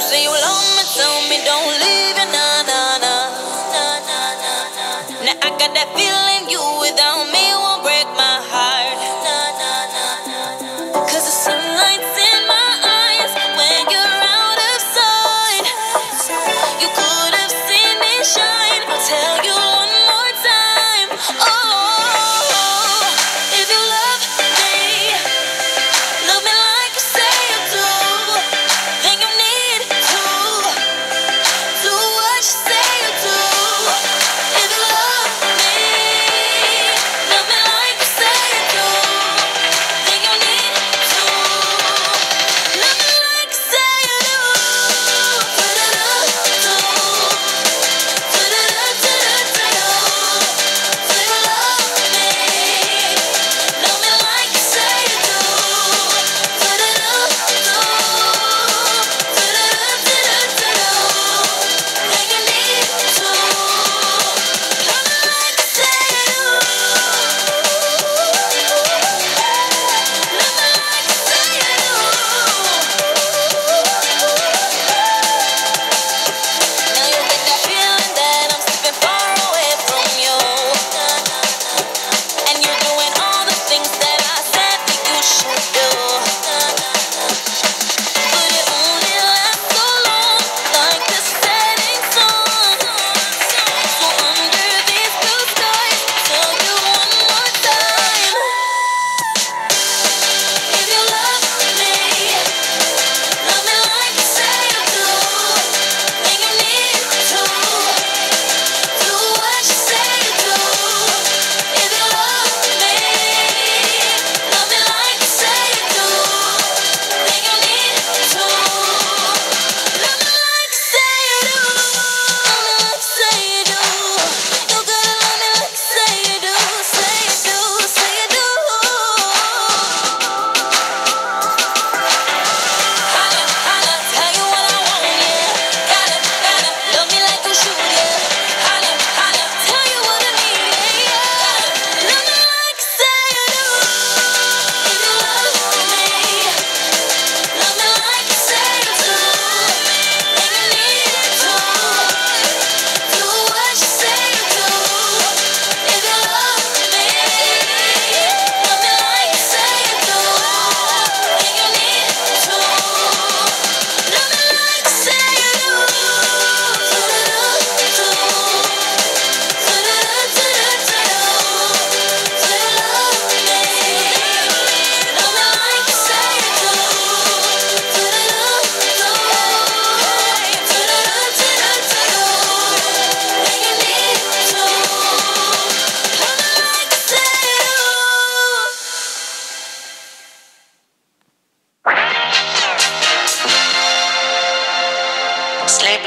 Say you love me, tell me don't leave you, nah, nah, nah. Now I got that feeling you without.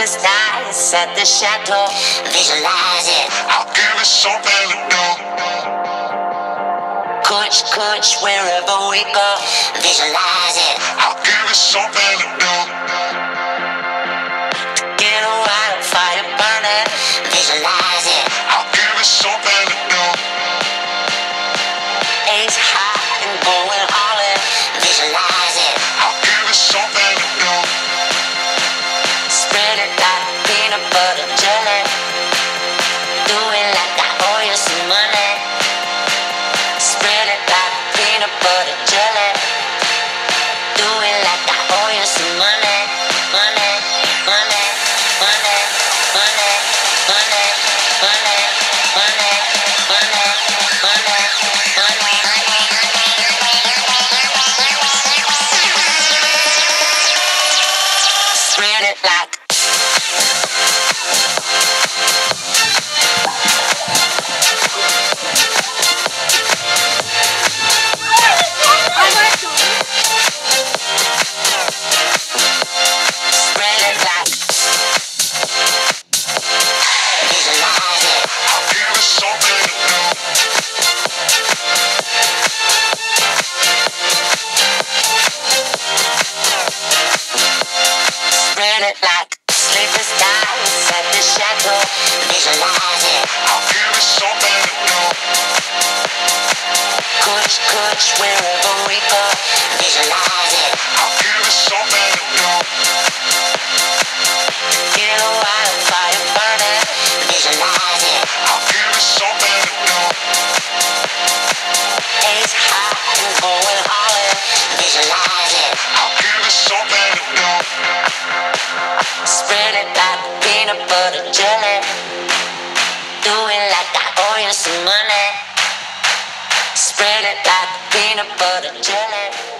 sleepless nights at the chateau. Visualize it. I'll give you something to do. Coach, coach, wherever we go. Visualize it. I'll give you something to do. To get a wildfire burning. Visualize it peanut butter jelly. Peanut butter jelly. Do it like I owe you some money. Spread it like peanut butter jelly.